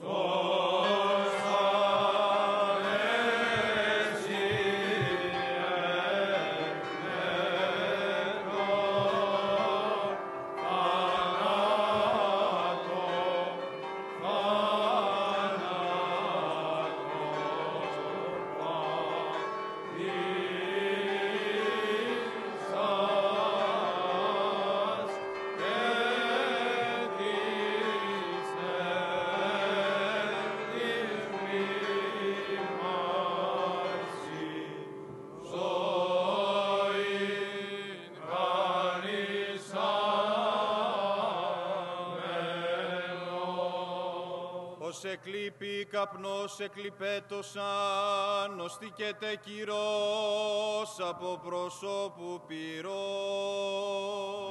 Oh. Φως εκλείπει, καπνός εκλειπέτωσαν, νοστικέτε κυρός από προσώπου πυρός.